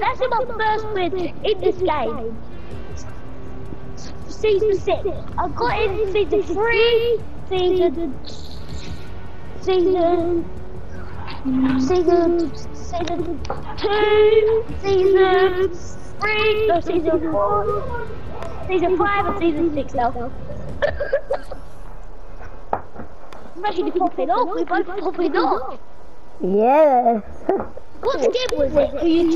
That's my first win in this game. Season six. I got in season three, season, season, season, season two, season three, no, season four, season five, and season six now. I'm pop popping off. We both both popping off. Yeah. What game was it? You